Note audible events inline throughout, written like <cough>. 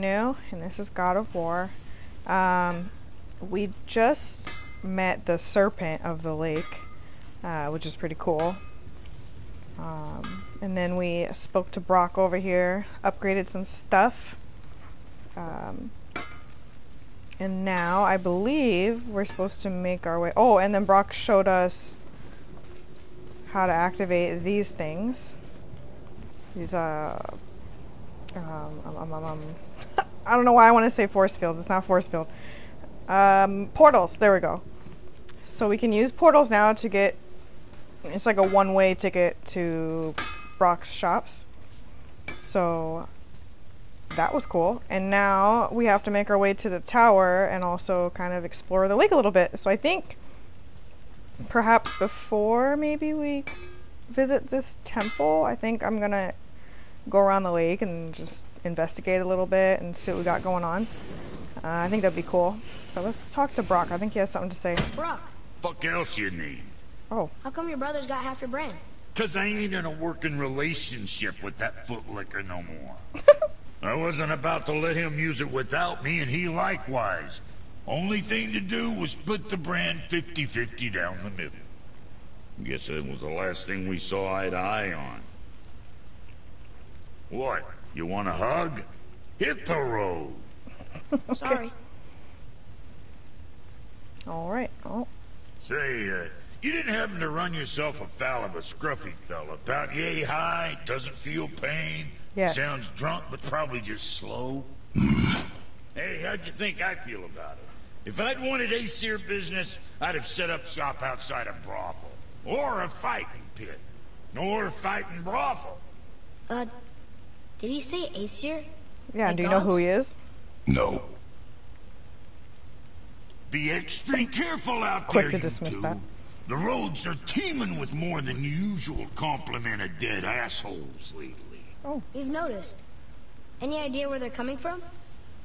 new, and this is God of War. Um, we just met the serpent of the lake, uh, which is pretty cool. Um, and then we spoke to Brok over here, upgraded some stuff. Um, and now I believe we're supposed to make our way. Oh, and then Brok showed us how to activate these things. These, uh, um, um, um, um I don't know why I want to say force field. It's not force field. Um, portals. There we go. So we can use portals now to get. It's like a one-way ticket to Brok's shops. So that was cool. And now we have to make our way to the tower and also kind of explore the lake a little bit. So I think perhaps before maybe we visit this temple, I think I'm gonna go around the lake and just investigate a little bit and see what we got going on. Uh, I think that'd be cool. But let's talk to Brok. I think he has something to say. Brok. Fuck else you need? Oh. How come your brother's got half your brand? Cause I ain't in a working relationship with that footlicker no more. <laughs> I wasn't about to let him use it without me, and he likewise. Only thing to do was split the brand 50-50 down the middle. Guess that was the last thing we saw eye to eye on. What? You want a hug? Hit the road. <laughs> okay. Sorry. All right. Oh. Say, uh, you didn't happen to run yourself afoul of a scruffy fella, about yay high, doesn't feel pain, yes. sounds drunk but probably just slow? <laughs> hey, how'd you think I feel about it? If I'd wanted Aesir business, I'd have set up shop outside a brothel. Or a fighting pit. Or a fighting brothel. Uh, did he say Aesir? Yeah, like do you gods? know who he is? No. Be extra careful out Quick there, to dismiss two. that. The roads are teeming with more than usual complement of dead assholes lately. Oh. You've noticed. Any idea where they're coming from?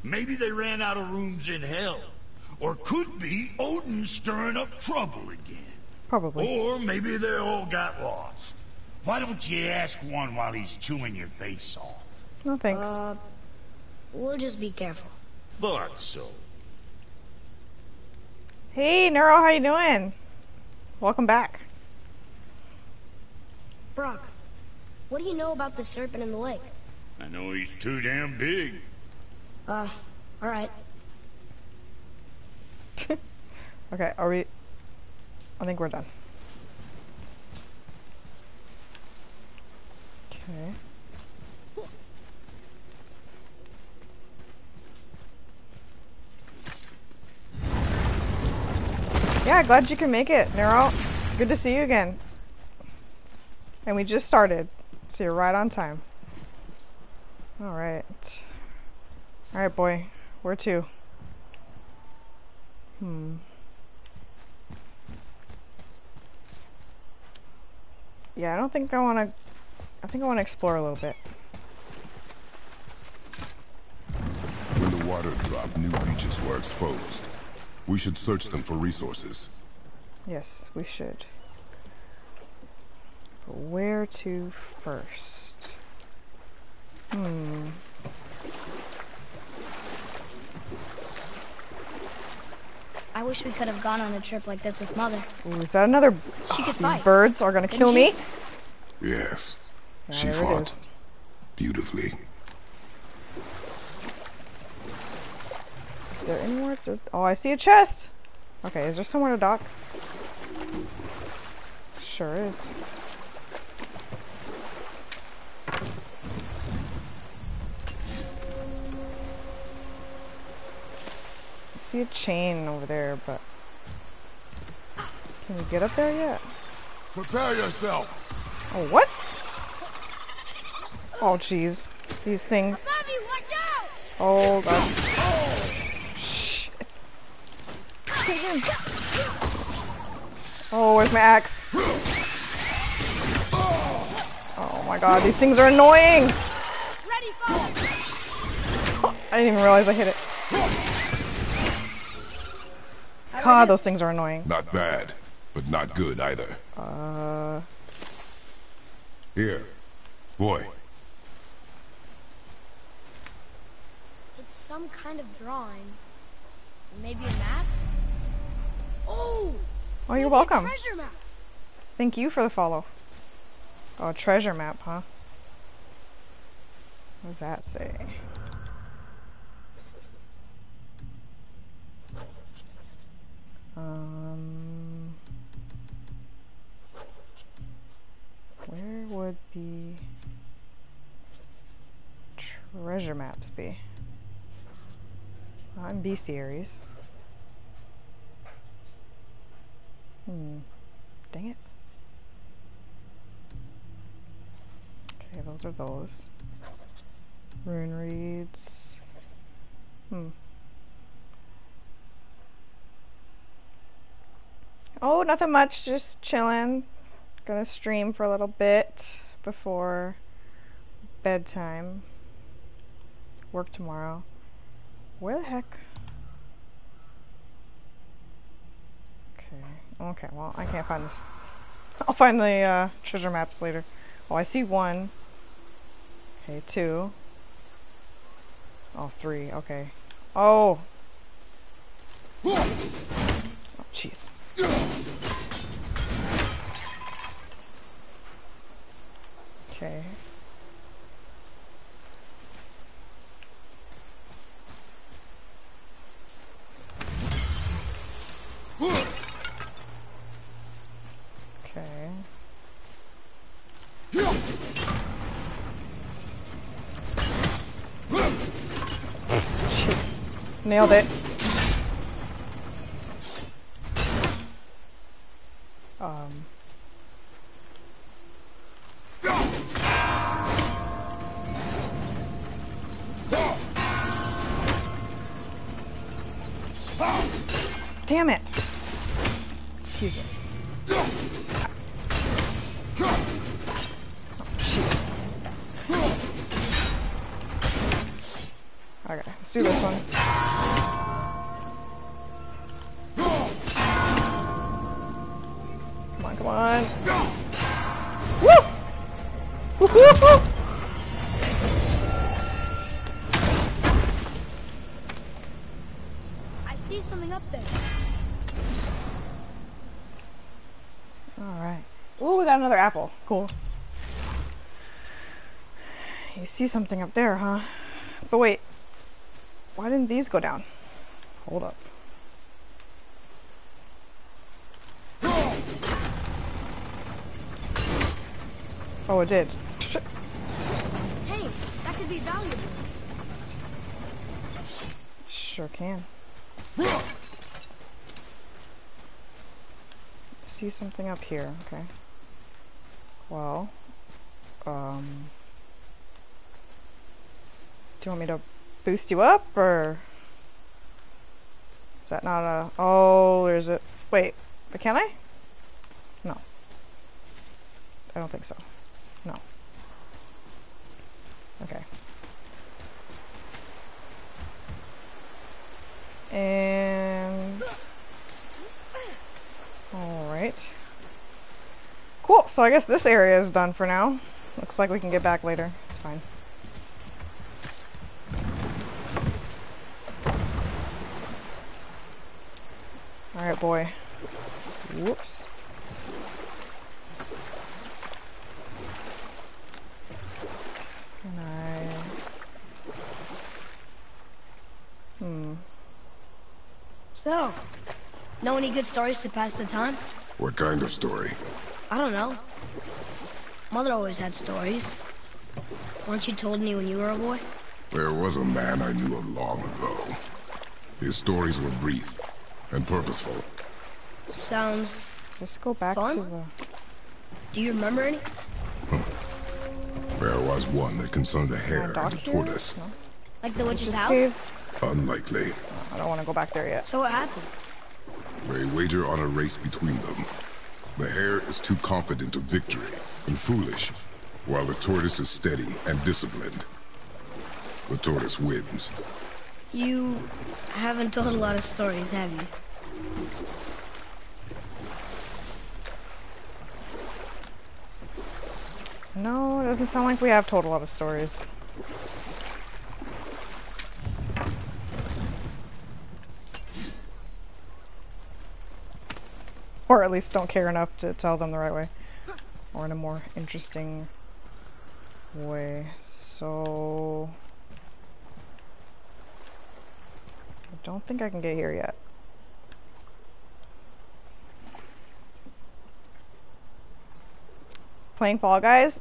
Maybe they ran out of rooms in hell. Or could be Odin stirring up trouble again. Probably. Or maybe they all got lost. Why don't you ask one while he's chewing your face off? No thanks. Uh, we'll just be careful. Thought so. Hey, Neuro, how you doing? Welcome back. Brok, what do you know about the serpent in the lake? I know he's too damn big. Uh, alright. <laughs> okay, are we... I think we're done. Okay. Yeah, glad you can make it, Nero. Good to see you again. And we just started, so you're right on time. Alright. Alright, boy. Where to? Hmm. Yeah, I don't think I want to... I think I want to explore a little bit. When the water dropped, new beaches were exposed. We should search them for resources. Yes, we should. But Where to first? Hmm. I wish we could have gone on a trip like this with Mother. Ooh, is that another... She could These fight. birds are gonna Couldn't kill she? me? Yes. Yeah, she fought beautifully. There anywhere to... Oh, I see a chest! Okay, is there somewhere to dock? Sure is. I see a chain over there, but... Can we get up there yet? Prepare yourself. Oh, what? Oh, jeez. These things. Oh, God. Shit. Oh, where's my axe? Oh my god, these things are annoying! I didn't even realize I hit it. God, those things are annoying. Not bad, but not good either. Uh, Here. Boy, It's some kind of drawing. Maybe a map? Oh! You're welcome. treasure map. Thank you for the follow. Oh, treasure map, huh? What does that say? Um, where would the treasure maps be? Not in bestiaries. Hmm. Dang it. Okay, those are those. Rune reads. Hmm. Oh, nothing much. Just chilling. Gonna stream for a little bit before bedtime. Work tomorrow. Where the heck? Okay. Well, I can't find this. <laughs> I'll find the uh, treasure maps later. Oh, I see one. Okay, two. Oh, three. Okay. Oh! Oh, jeez. Okay. Jeez. Nailed it. On. Woo! Woo-hoo-hoo! I see something up there. Alright. Oh, we got another apple. Cool. You see something up there, huh? But wait. Why didn't these go down? Hold up. Oh, it did. Hey, that could be valuable. Sure can. See something up here. Okay. Well, um, do you want me to boost you up or is that not a? Oh, there's a. Wait, but can I? No. I don't think so. No. Okay. And alright. Cool, so I guess this area is done for now. Looks like we can get back later. It's fine. Alright, boy. Whoops. Can I... Hmm. So, know any good stories to pass the time? What kind of story? I don't know. Mother always had stories. Weren't you told any when you were a boy? There was a man I knew of long ago. His stories were brief and purposeful. Sounds. Just go back Fun? to the... Do you remember any? There was one that concerned a hare and a tortoise. No. Like the witch's house? Unlikely. I don't want to go back there yet. So what happens? They wager on a race between them. The hare is too confident of victory and foolish, while the tortoise is steady and disciplined. The tortoise wins. You haven't told a lot of stories, have you? No, it doesn't sound like we have told a lot of stories. <laughs> or at least don't care enough to tell them the right way. Or in a more interesting way. So... I don't think I can get here yet. Playing Fall Guys,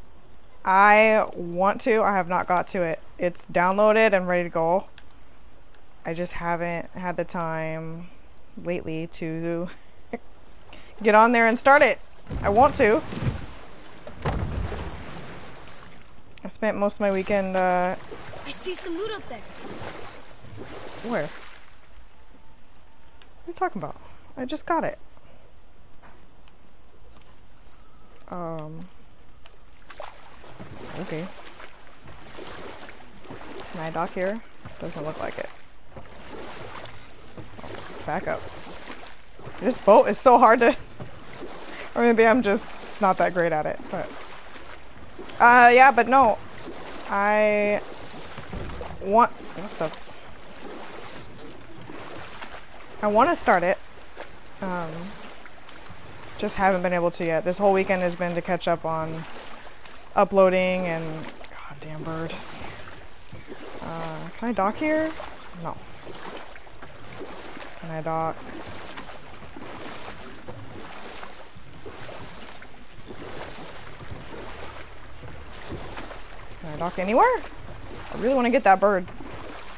I want to, I have not got to it. It's downloaded and ready to go. I just haven't had the time lately to get on there and start it. I want to. I spent most of my weekend, uh... I see some loot up there. Where? What are you talking about? I just got it. Um... Okay. Can I dock here? Doesn't look like it. Back up. This boat is so hard to... or maybe I'm just not that great at it, but... Uh, yeah, but no. I want... What the... I want to start it. Um, just haven't been able to yet. This whole weekend has been to catch up on uploading and goddamn bird. Uh, can I dock here? No. Can I dock? Dock anywhere? I really want to get that bird.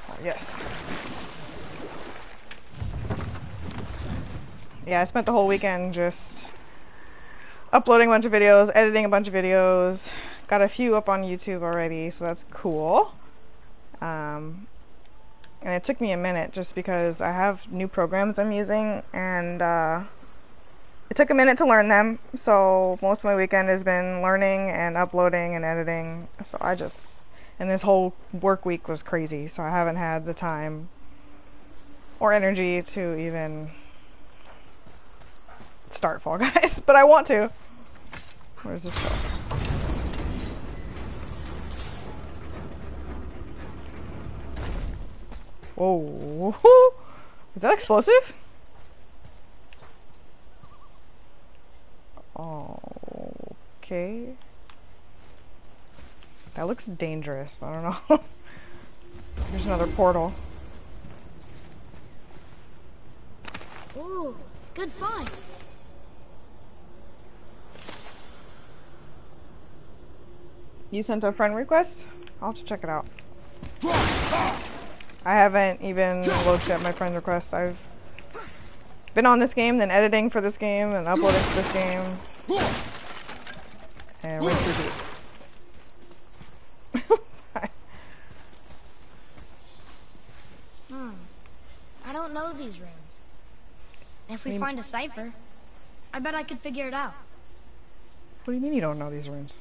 Oh, yes. Yeah, I spent the whole weekend just uploading a bunch of videos, editing a bunch of videos. Got a few up on YouTube already, so that's cool. Um, and it took me a minute just because I have new programs I'm using and uh, it took a minute to learn them. So most of my weekend has been learning and uploading and editing. So I just, and this whole work week was crazy. So I haven't had the time or energy to even start Fall Guys, <laughs> but I want to. Where's this go? Whoa. <laughs> Is that explosive? Okay. That looks dangerous. I don't know. <laughs> Here's another portal. Ooh, good find. You sent a friend request? I'll have to check it out. I haven't even looked at my friend request. I've been on this game, then editing for this game, and uploading for this game. And rinse repeat. Hmm. I don't know these runes. If we mean- find a cipher, I bet I could figure it out. What do you mean you don't know these runes?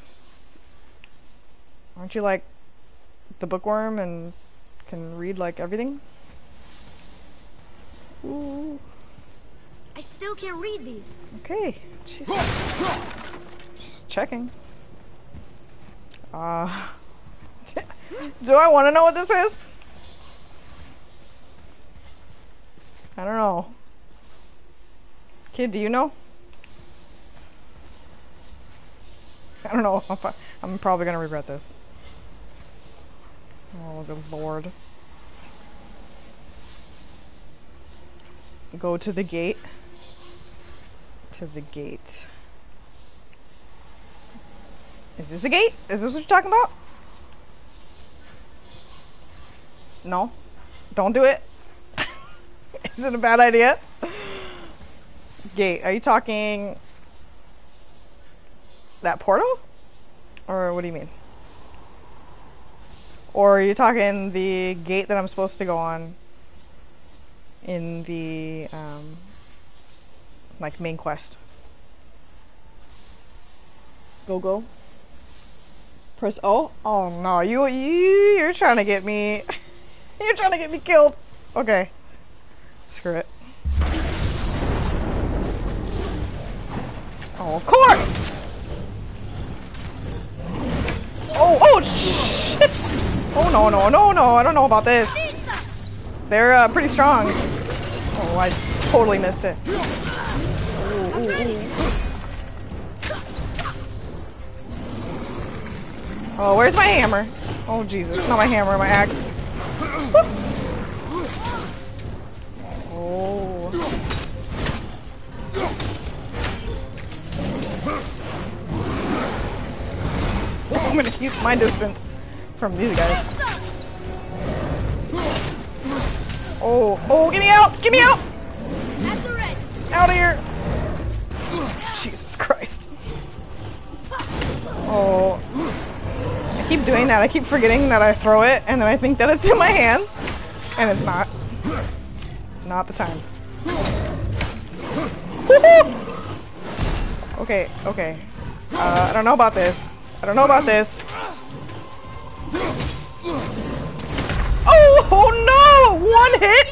Aren't you like the bookworm and can read like everything? Ooh, I still can't read these. okay. Jeez. Just checking. Uh, <laughs> do I want to know what this is? I don't know. Kid, do you know? I don't know. <laughs> I- I'm probably gonna regret this. Oh, good lord. Go to the gate. To the gate. Is this a gate? Is this what you're talking about? No. Don't do it. <laughs> Is it a bad idea? Gate. Are you talking that portal? Or what do you mean? Or are you talking the gate that I'm supposed to go on in the um, like main quest? Go go. Press O. Oh no, you you you're trying to get me. <laughs> You're trying to get me killed. Okay. Screw it. Oh, of course. Oh, oh, shit! Oh, no, no, no, no, I don't know about this. They're uh, pretty strong. Oh, I totally missed it. Oh, where's my hammer? Oh, Jesus. Not my hammer, my axe. Oh. I'm gonna keep my distance from these guys. Oh, oh, get me out! Get me out! Out of here! Jesus Christ. Oh. Keep doing that. I keep forgetting that I throw it, and then I think that it's in my hands, and it's not. Not the time. Okay, okay. Uh, I don't know about this. I don't know about this. Oh, oh no! One hit!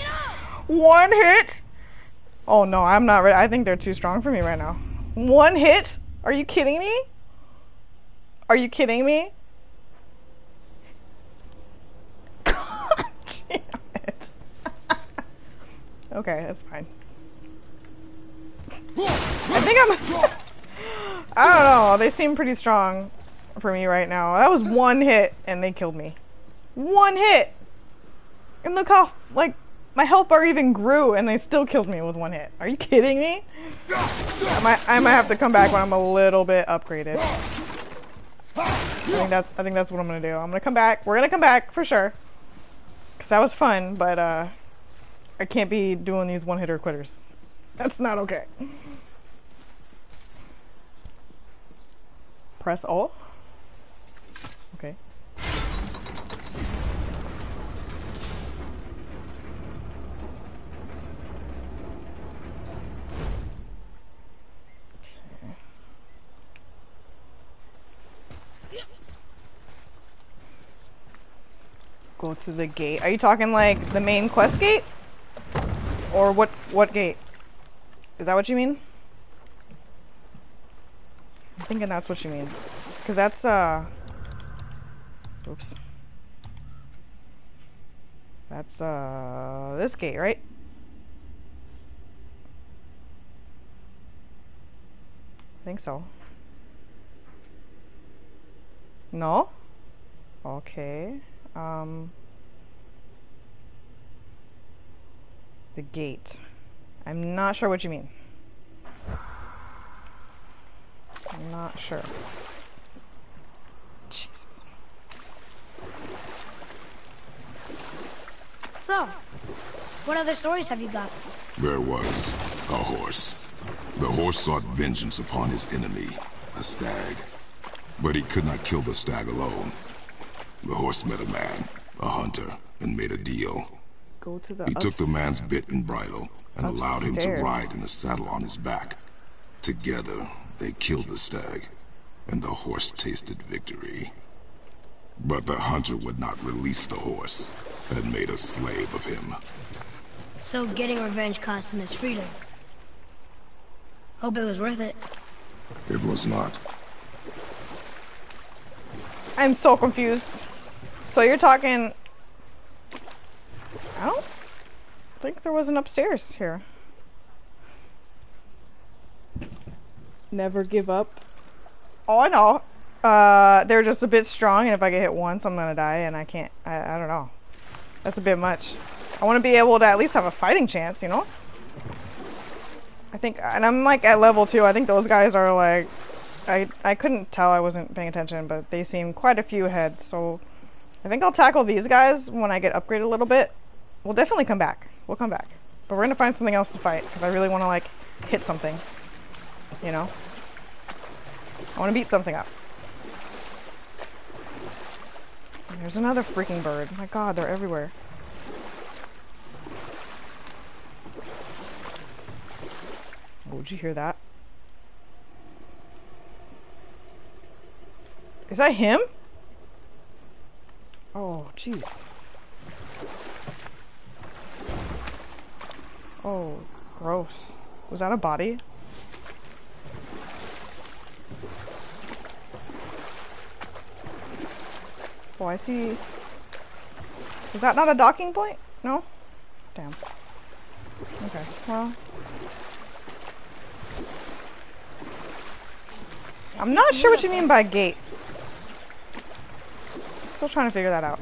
One hit! Oh no, I'm not ready. I think they're too strong for me right now. One hit? Are you kidding me? Are you kidding me? God damn it. Okay, that's fine. I think I'm. <laughs> I don't know. They seem pretty strong for me right now. That was one hit and they killed me. One hit! And look how, like, my health bar even grew and they still killed me with one hit. Are you kidding me? I might, I might have to come back when I'm a little bit upgraded. I think that's, I think that's what I'm gonna do. I'm gonna come back. We're gonna come back for sure. Cause that was fun, but uh, I can't be doing these one-hitter quitters. That's not okay. Press O. Okay. Go to the gate. Are you talking like the main quest gate? Or what what gate? Is that what you mean? I'm thinking that's what you mean. Cause that's uh oops. That's uh this gate, right? I think so. No? Okay. Um the gate. I'm not sure what you mean. I'm not sure. Jesus. So, what other stories have you got? There was a horse. The horse sought vengeance upon his enemy, a stag. But he could not kill the stag alone. The horse met a man, a hunter, and made a deal. Go to the He took the man's bit and bridle and allowed him to ride in a saddle on his back. Together, they killed the stag, and the horse tasted victory. But the hunter would not release the horse and made a slave of him. So getting revenge cost him his freedom. Hope it was worth it. It was not. I'm so confused. So you're talking I don't think there was an upstairs here. Never give up. Oh, I know. Uh, they're just a bit strong, and if I get hit once, I'm gonna die, and I can't. I, I don't know. That's a bit much. I want to be able to at least have a fighting chance, you know? I think, and I'm like at level two. I think those guys are like, I I couldn't tell. I wasn't paying attention, but they seem quite a few ahead. So I think I'll tackle these guys when I get upgraded a little bit. We'll definitely come back. We'll come back, but we're gonna find something else to fight because I really want to like hit something. You know, I want to beat something up. And There's another freaking bird. My God, they're everywhere. Oh, did you hear that? Is that him? Oh, jeez. Oh, gross. Was that a body? Oh, I see. Is that not a docking point? No? Damn. Okay, well. I'm not sure what you mean by gate. still trying to figure that out.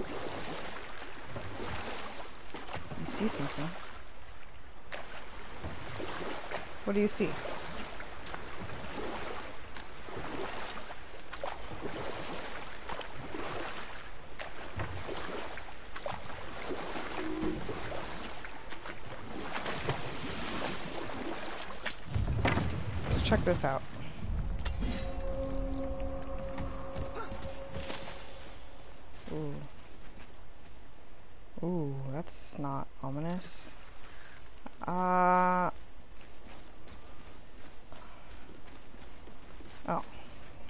You see something? What do you see? Let's check this out. Ooh. Ooh, that's not ominous. Uh. Oh.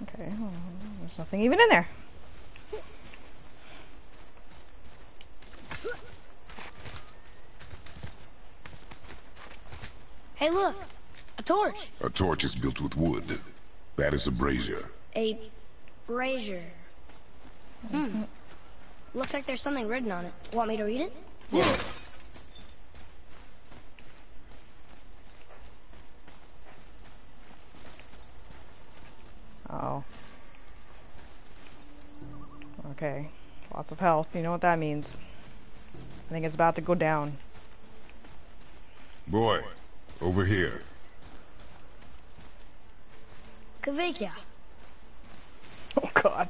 Okay. well, There's nothing even in there. Hey, look, a torch. A torch is built with wood. That is a brazier. A brazier. Hmm. Looks like there's something written on it. Want me to read it? Oh. Okay. Lots of health. You know what that means. I think it's about to go down. Boy, over here. Kavekya. <laughs> Oh god.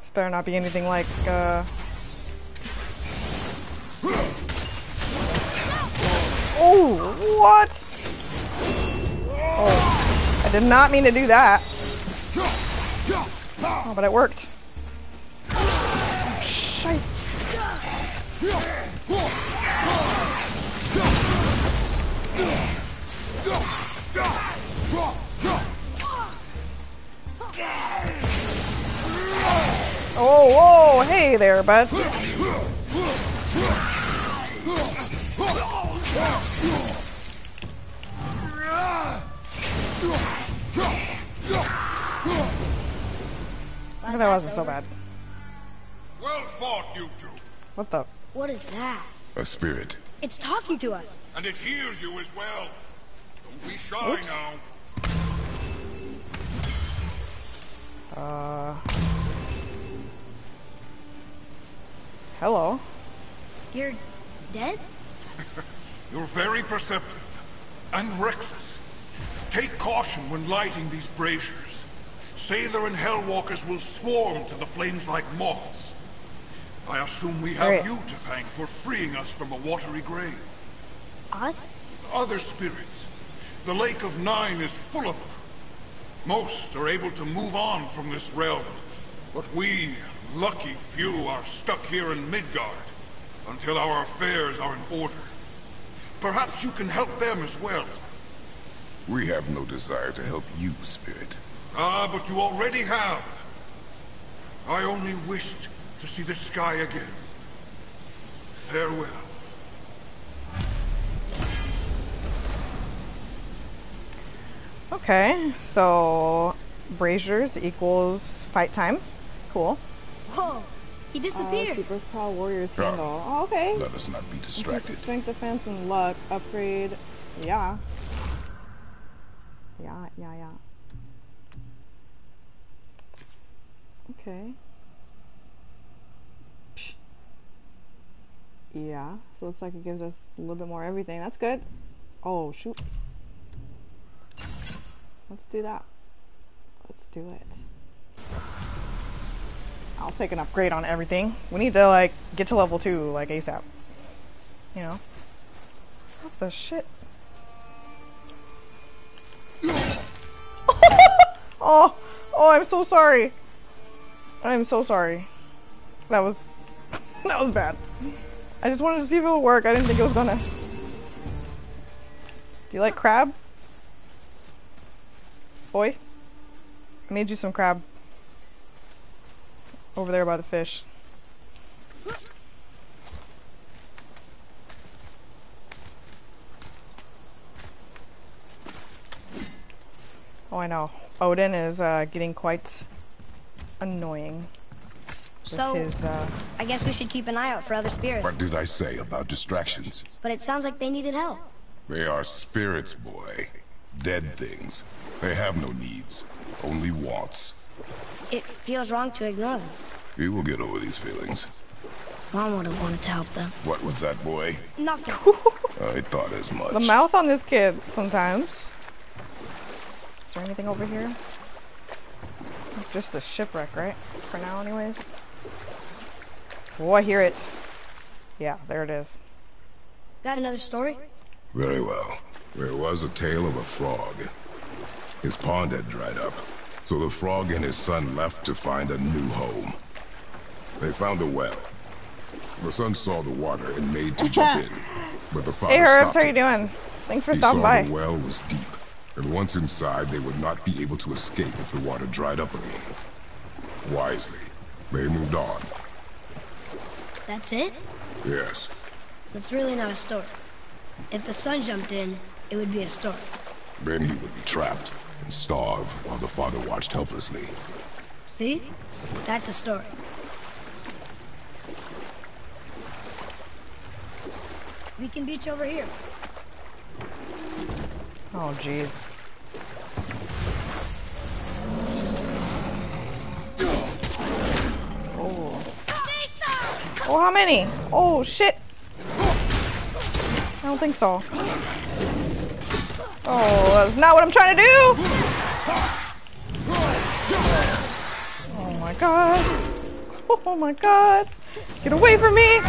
This better not be anything like, uh... Oh, what? Oh, I did not mean to do that. Oh, but it worked. Oh, whoa, hey there, bud. That wasn't so bad. Well fought, you two. What the? What is that? A spirit. It's talking to us. And it hears you as well. Don't be shy Oops. now. Uh. Hello. You're dead? <laughs> You're very perceptive and reckless. Take caution when lighting these braziers. Sather and Hellwalkers will swarm to the flames like moths. I assume we have Alright. you to thank for freeing us from a watery grave. Us? Other spirits. The Lake of Nine is full of them. Most are able to move on from this realm, but we, lucky few, are stuck here in Midgard until our affairs are in order. Perhaps you can help them as well. We have no desire to help you, spirit. Ah, but you already have. I only wished to see the sky again. Farewell. Okay, so braziers equals fight time. Cool. Whoa! He uh, disappeared. versatile warriors Yeah. handle. Oh, okay. Let us not be distracted. Strength, defense, and luck. Upgrade. Yeah. Yeah, yeah, yeah. Okay. Yeah, so it looks like it gives us a little bit more everything. That's good. Oh, shoot. Let's do that. Let's do it. I'll take an upgrade on everything. We need to, like, get to level 2, like, ASAP. You know? What the shit? <laughs> oh! Oh, I'm so sorry. I'm so sorry. That was... <laughs> that was bad. I just wanted to see if it would work. I didn't think it was gonna. Do you like crab? Boy? I made you some crab. Over there by the fish. Oh, I know. Odin is uh, getting quite annoying So, his. Uh, I guess we should keep an eye out for other spirits. What did I say about distractions? But it sounds like they needed help. They are spirits, boy. Dead things. They have no needs, only wants. It feels wrong to ignore them. You will get over these feelings. Mom would have wanted to help them. What was that, boy? Nothing. <laughs> I thought as much. The mouth on this kid sometimes. Is there anything over here? Just a shipwreck, right? For now, anyways. Oh, I hear it. Yeah, there it is. Got another story? Very well. There was a tale of a frog. His pond had dried up, so the frog and his son left to find a new home. They found a well. The son saw the water and made to jump <laughs> in, but the father Hey, Herbs, stopped how you doing? Thanks for He stopping saw by. the well was deep, and once inside, they would not be able to escape if the water dried up again. Wisely, they moved on. That's it? Yes, That's really not a story. If the son jumped in, it would be a story. then he would be trapped and starve while the father watched helplessly. See? That's a story. We can beach over here. Oh, jeez. Oh. Oh, how many? Oh, shit. I don't think so. Oh, that's not what I'm trying to do! Oh my god. Oh my god. Get away from me!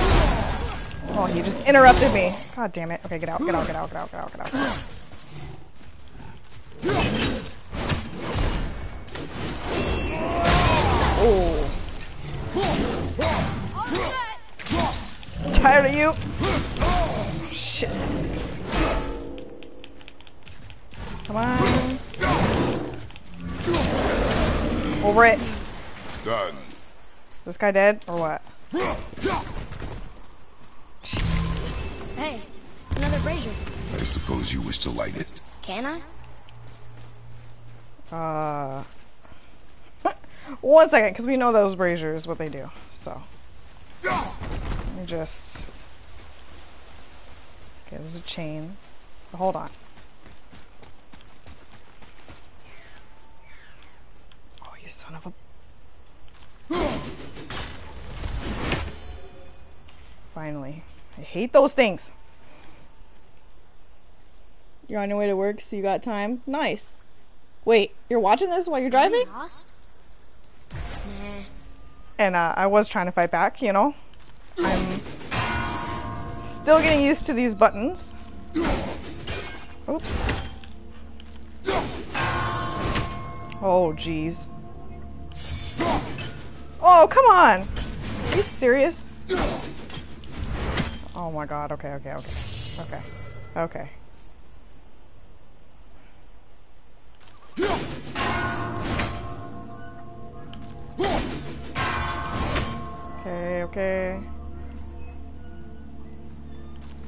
Oh, he just interrupted me. God damn it. Okay, get out, get out, get out, get out, get out, get out. Tired of you. Shit. Come on. Over it. Done. this guy dead or what? Hey, another brazier. I suppose you wish to light it. Can I? Uh, <laughs> one second, because we know those braziers what they do. So, let me just. Okay, there's a chain. Hold on. Oh, you son of a. <gasps> Finally, I hate those things. You're on your way to work, so you got time. Nice. Wait, you're watching this while you're driving? Nah. And uh, I was trying to fight back, you know. I'm still getting used to these buttons. Oops. Oh, jeez. Oh, come on! Are you serious? Oh my god, okay, okay, okay. Okay. Okay. Okay, okay.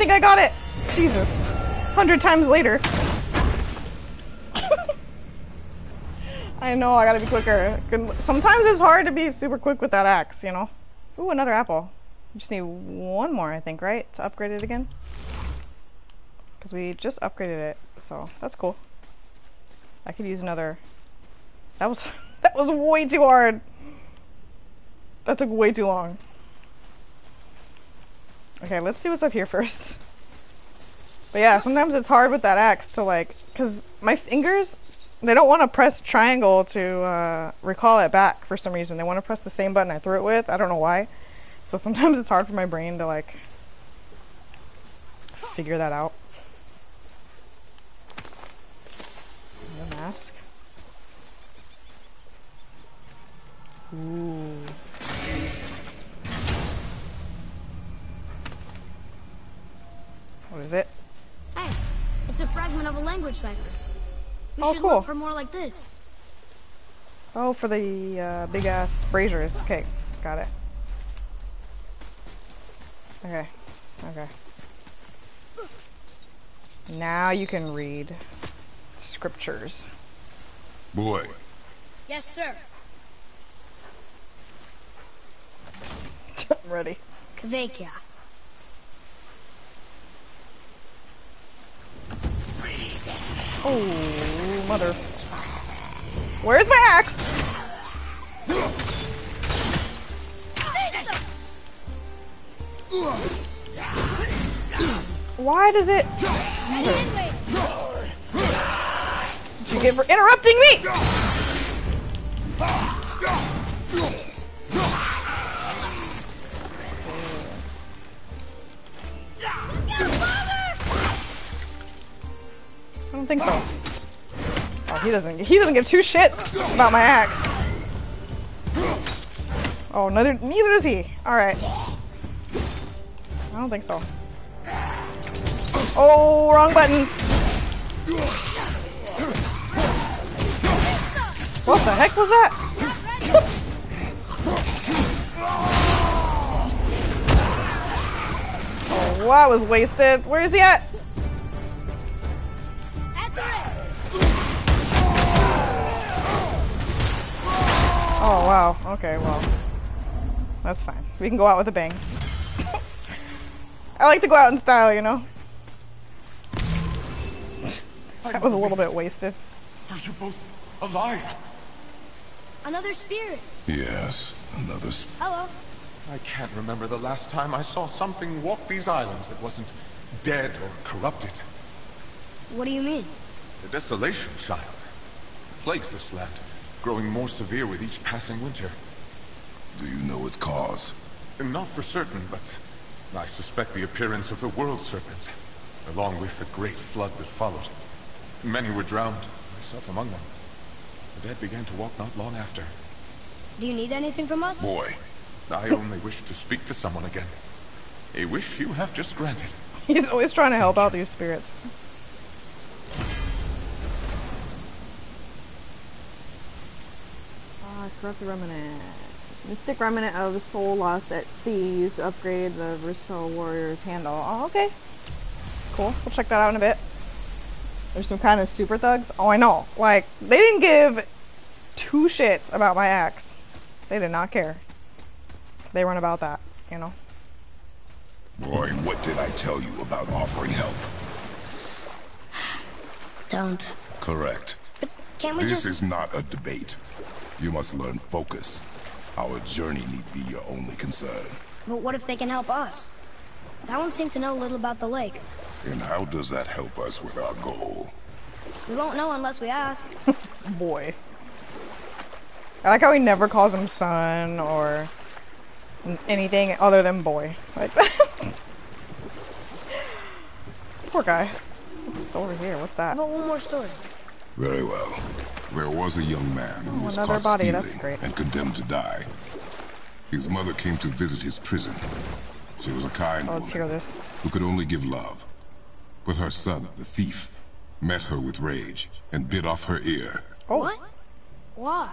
think I got it! Jesus. Hundred times later. <laughs> I know, I gotta be quicker. Sometimes it's hard to be super quick with that axe, you know? Ooh, another apple. Just need one more, I think, right? To upgrade it again? Because we just upgraded it, so that's cool. I could use another... That was... <laughs> That was way too hard! That took way too long. Okay, let's see what's up here first. But yeah, sometimes it's hard with that axe to like, cause my fingers, they don't want to press triangle to uh, recall it back for some reason. They want to press the same button I threw it with. I don't know why. So sometimes it's hard for my brain to like figure that out. The mask. Ooh. What is it? Hey, it's a fragment of a language cipher. We Oh, should cool. look for more like this. Oh, for the uh, big ass braziers. Okay, got it. Okay, okay. Now you can read scriptures. Boy, Yes, sir. I'm <laughs> ready. Kvekia. Oh, mother. Where's my axe? Why does it? Did you get for interrupting me? Think so. Oh, he doesn't. He doesn't give two shits about my axe. Oh, neither neither does he. All right. I don't think so. Oh, wrong button. What the heck was that? <laughs> oh, that was wasted. Where is he? At Oh. Okay, well. That's fine. We can go out with a bang. <laughs> I like to go out in style, you know? That was a little bit wasted. Are you both alive? Another spirit. yes, another sp- Hello. I can't remember the last time I saw something walk these islands that wasn't dead or corrupted. What do you mean? The desolation, child. Plagues this land, growing more severe with each passing winter. Do you know its cause? Not for certain, but I suspect the appearance of the World Serpent, along with the great flood that followed. Many were drowned, myself among them. The dead began to walk not long after. Do you need anything from us? Boy, I only wish to speak to someone again. A wish you have just granted. He's always trying to help out these spirits. Ah, corrupted remnant. Mystic remnant of the soul lost at sea used to upgrade the versatile warrior's handle. Oh, okay. Cool. We'll check that out in a bit. There's some kind of super thugs. Oh, I know. Like, they didn't give two shits about my axe. They did not care. They weren't about that, you know? boy, what did I tell you about offering help? Don't. Correct. But Can't we This just... is not a debate. You must learn focus. Our journey need be your only concern. But what if they can help us? That one seemed to know a little about the lake. And how does that help us with our goal? We won't know unless we ask. <laughs> boy. I like how he never calls him son or anything other than boy. Like <laughs> Poor guy. What's over here? What's that? About one more story? Very well. There was a young man who Oh, was caught body, stealing that's and condemned to die. His mother came to visit his prison. She was a kind Oh, woman this. who could only give love. But her son, the thief, met her with rage and bit off her ear Oh, What? Why?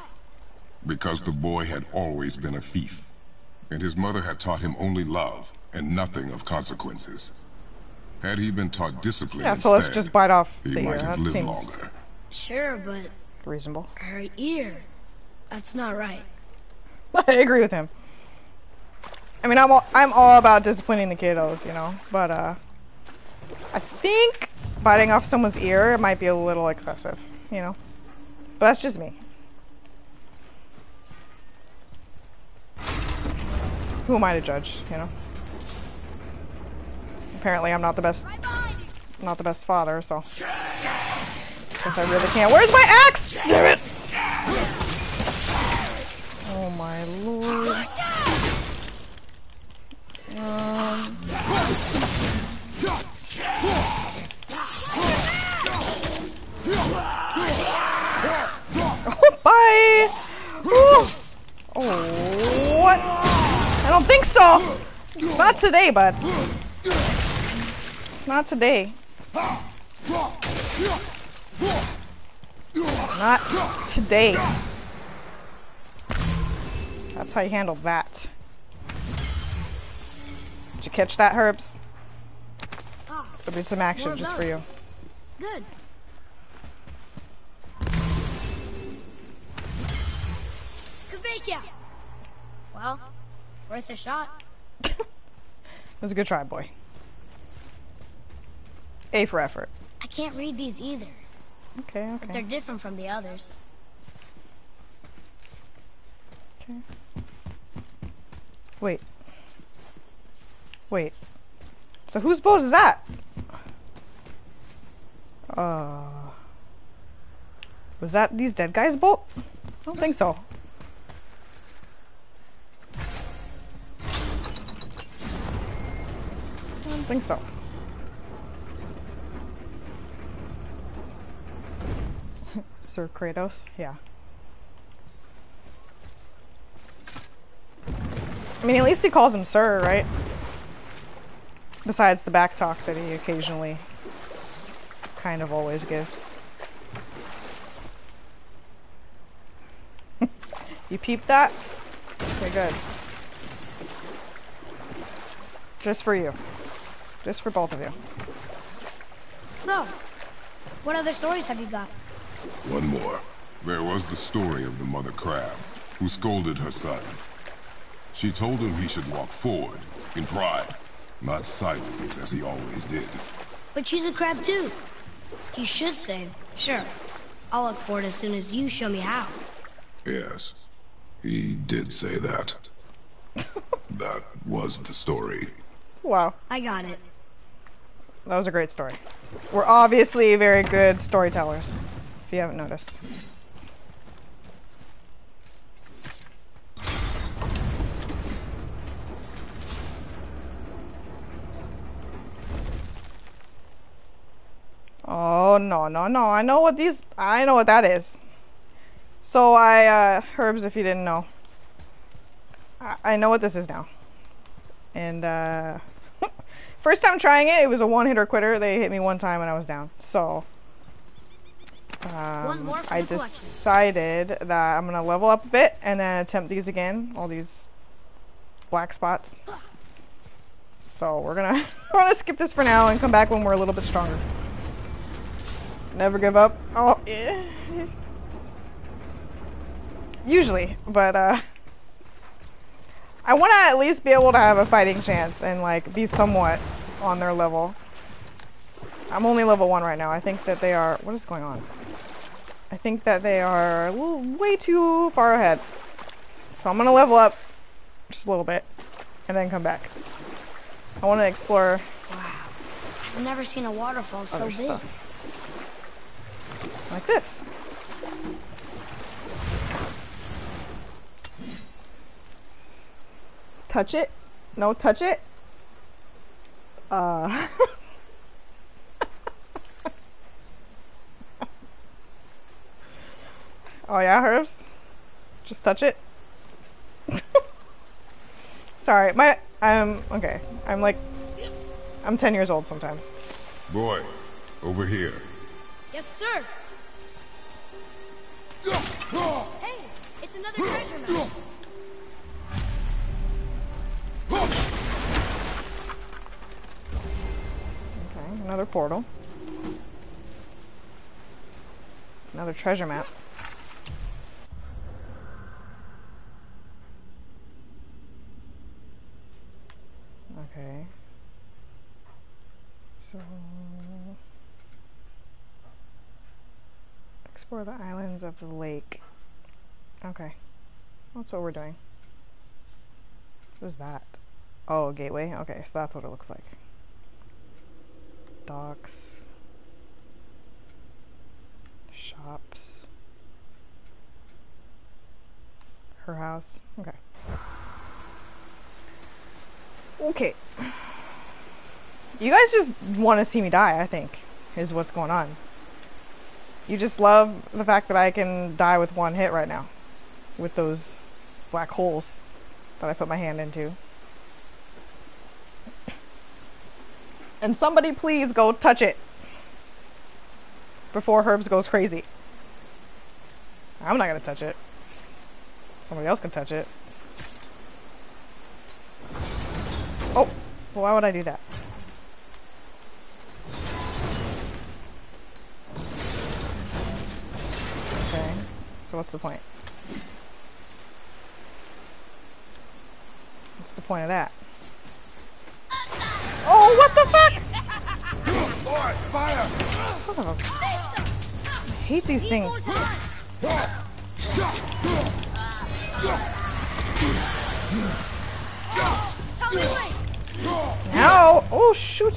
because the boy had always been a thief. And his mother had taught him only love and nothing of consequences. Had he been taught discipline Yeah, so let's instead, just bite off he the might ear. have That lived seems- longer. Sure, but reasonable. her ear. That's not right. <laughs> I agree with him. I mean, I'm all, I'm all about disciplining the kiddos, you know, but uh, I think biting off someone's ear might be a little excessive, you know. But that's just me. Who am I to judge, you know? Apparently, I'm not the best, not the best father, so since I really can't. Where's my axe? Damn it! Oh my lord. Um. Oh, <laughs> bye! Ooh. Oh, what? I don't think so! Not today, bud. Not today. Today. That's how you handle that. Did you catch that, Herbs? There'll be some action just for you. good. Well, worth a shot. <laughs> Was a good try, boy. A for effort. I can't read these either. Okay, But they're different from the others. okay. Wait. Wait. So whose boat is that? Uh. Was that these dead guys' boat? I don't think so. I don't think so. Sir Kratos? Yeah. I mean, at least he calls him Sir, right? Besides the back talk that he occasionally kind of always gives. <laughs> you peep that? Okay, good. Just for you. Just for both of you. So, what other stories have you got? One more. There was the story of the mother crab, who scolded her son. She told him he should walk forward, in pride, not sideways as he always did. But she's a crab too. You should say, sure. I'll look for it as soon as you show me how. Yes, he did say that. <laughs> that was the story. Wow. I got it. That was a great story. We're obviously very good storytellers, if you haven't noticed. Oh, no, no, no. I know what these... I know what that is. So I, uh, Herbs, if you didn't know. I, I know what this is now. And, uh... <laughs> First time trying it, it was a one hitter quitter. They hit me one time and I was down. So um, I collection. decided that I'm gonna level up a bit and then attempt these again. All these black spots. So we're gonna <laughs> we're gonna skip this for now and come back when we're a little bit stronger. Never give up. Oh, yeah. <laughs> Usually, but uh. I want to at least be able to have a fighting chance and like be somewhat on their level. I'm only level one right now. I think that they are. What is going on? I think that they are a little way too far ahead. So I'm gonna level up just a little bit and then come back. I want to explore Wow, I've never seen a waterfall so big. stuff like this. Touch it? No, touch it. Uh. <laughs> oh yeah, hers. Just touch it. <laughs> Sorry, my I'm okay. I'm like I'm 10 years old sometimes. Boy, over here. Yes, sir. Hey, it's another treasure map. Okay, another portal. Another treasure map. Okay. So explore the islands of the lake. Okay. That's what we're doing. What is that? Oh, gateway? Okay, so that's what it looks like docks, shops, her house. Okay. Okay. You guys just want to see me die, I think, is what's going on. You just love the fact that I can die with one hit right now. With those black holes that I put my hand into. And somebody please go touch it. Before Herbs goes crazy. I'm not gonna touch it. Somebody else can touch it. Why would I do that? Okay, so what's the point? What's the point of that? Oh, what the fuck? Boy, fire! Son of a- I hate these things. Ow! Oh, shoot!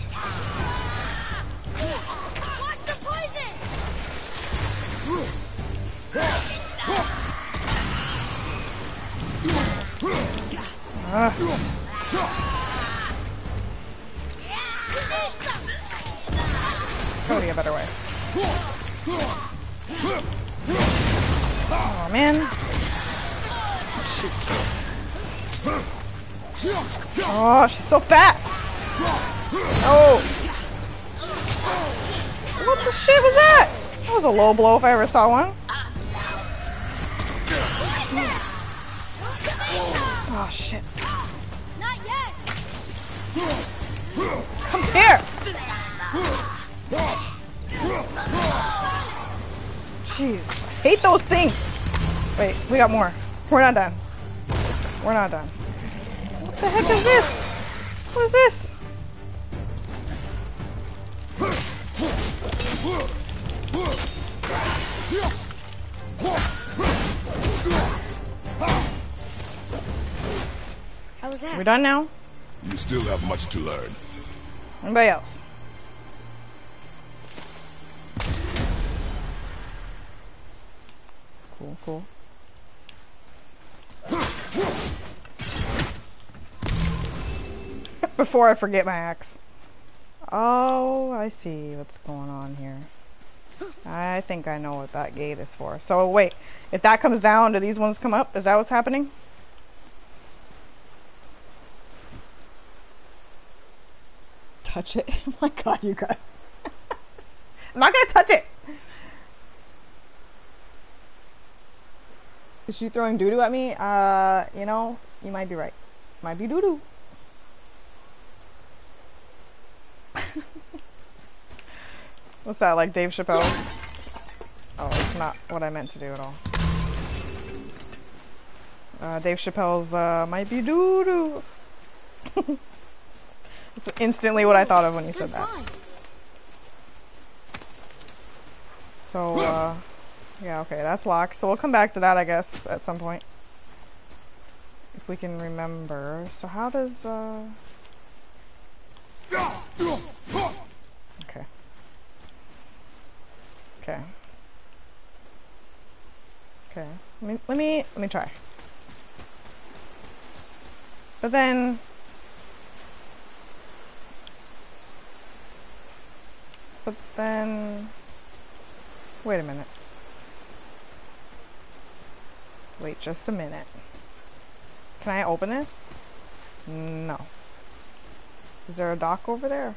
Ah, so fast! Oh! What the shit was that? That was a low blow if I ever saw one. Oh, shit. Come here! Jeez, hate those things. Wait, we got more. We're not done. We're not done. What the heck is this? What is this? How was that? We're done now? You still have much to learn. Anybody else? Cool, cool. Before I forget my axe. Oh, I see what's going on here. I think I know what that gate is for. So wait, if that comes down, do these ones come up? Is that what's happening? touch it. <laughs> Oh my god, you guys. <laughs> I'm not gonna touch it! Is she throwing doo doo at me? Uh, you know, you might be right. Might be doo What's that, like Dave Chappelle? Oh, it's not what I meant to do at all. Uh, Dave Chappelle's, uh, might be doo doo. <laughs> That's instantly what I thought of when you said that. So, uh, yeah, okay, that's locked. So we'll come back to that, I guess, at some point. If we can remember. So how does, uh... Okay. Okay. Okay. Let me, let me, let me try. But then... But then... Wait a minute. Wait just a minute. Can I open this? No. Is there a dock over there?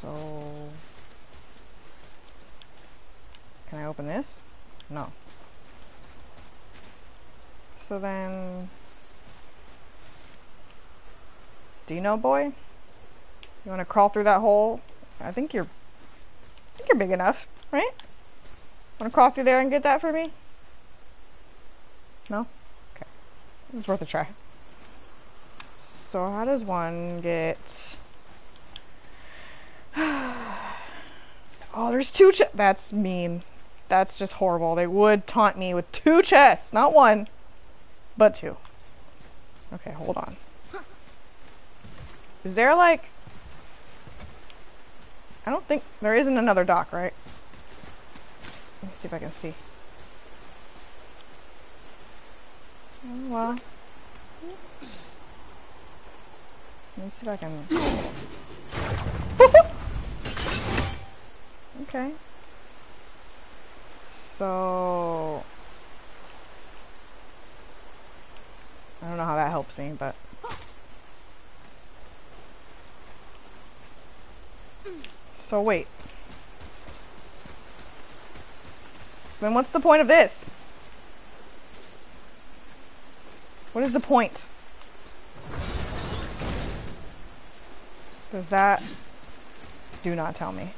So... Can I open this? No. So then... Boy? You want to crawl through that hole? I think you're... I think you're big enough, right? Want to crawl through there and get that for me? No? Okay. It's worth a try. So how does one get... <sighs> oh, there's two. That's mean. That's just horrible. They would taunt me with two chests. Not one, but two. Okay, hold on. Is there like... I don't think... There isn't another dock, right? Let me see if I can see. Oh, well. Let me see if I can... <laughs> okay. So... I don't know how that helps me, but. So wait. Then what's the point of this? What is the point? Does that... Do not tell me.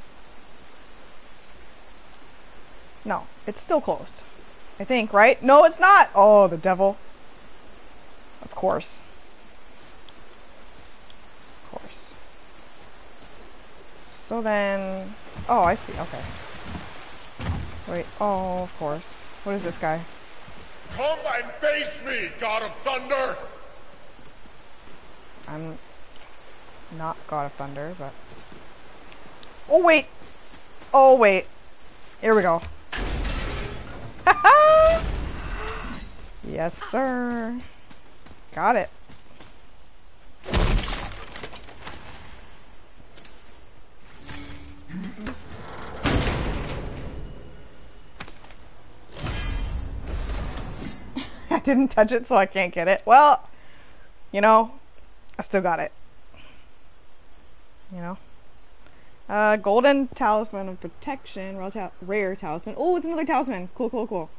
No, it's still closed. I think, right? No, it's not! Oh, the devil. Of course. Of course. So then... Oh, I see. Okay. Wait. Oh, of course. What is this guy? Come and face me, God of Thunder! I'm not God of Thunder, but... Oh, wait! Oh, wait. Here we go. <laughs> yes, sir. Got it. I <laughs> didn't touch it, so I can't get it. Well, you know, I still got it. You know? Uh, golden talisman of protection, rare, rare talisman. Oh, it's another talisman. Cool, cool, cool.